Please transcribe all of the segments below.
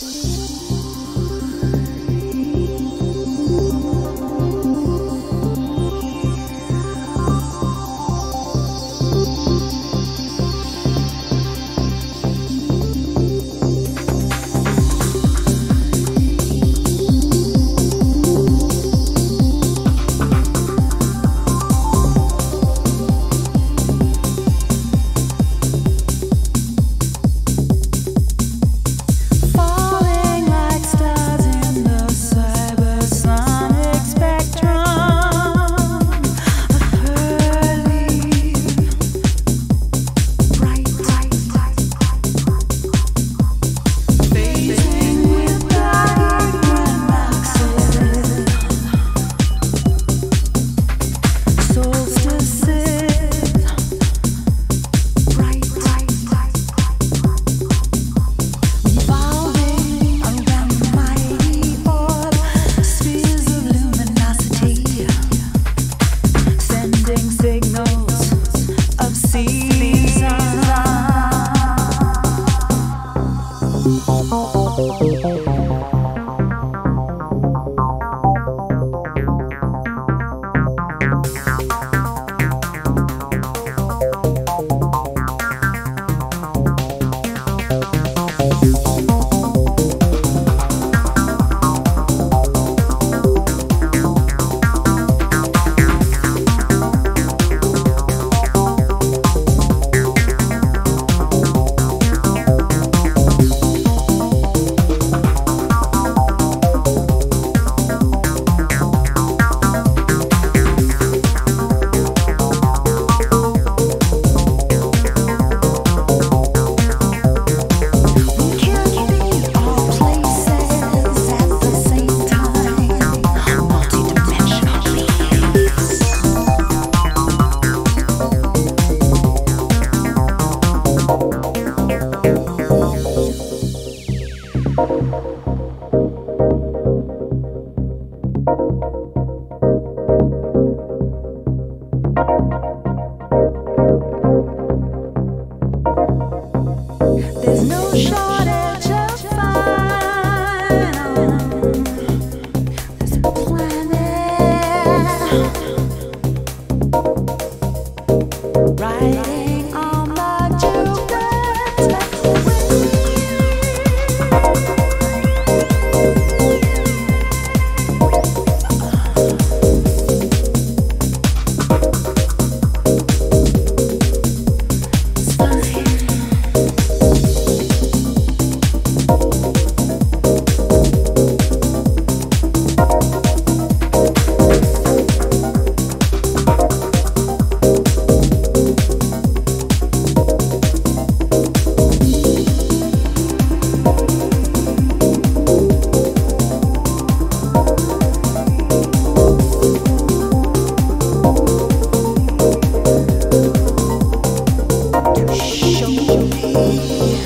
Música No shine. me.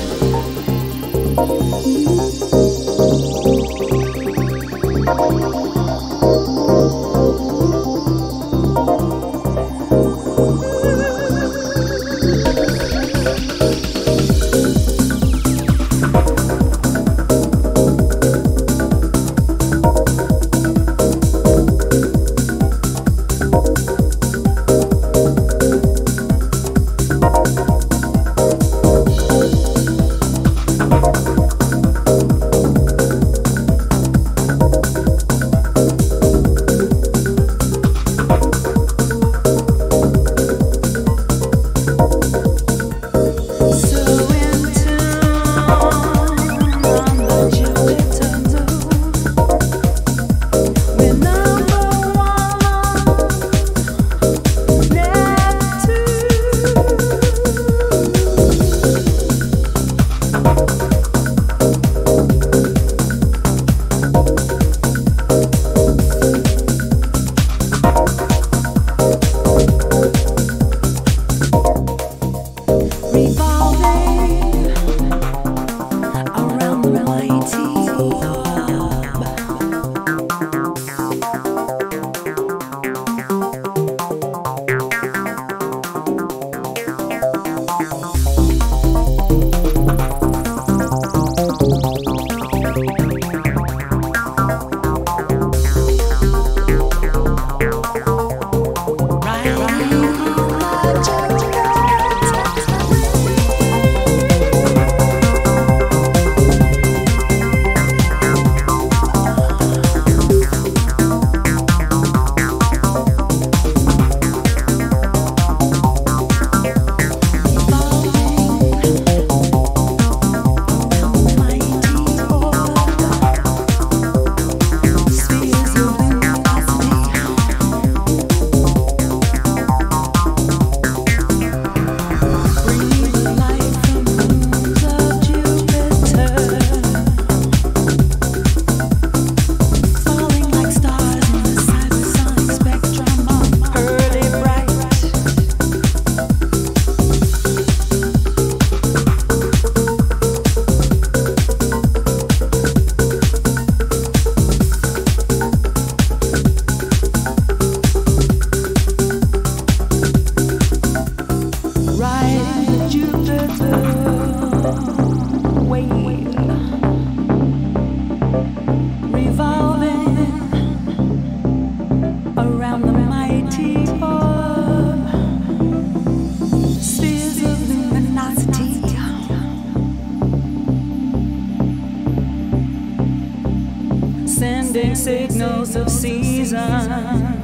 Signals of season.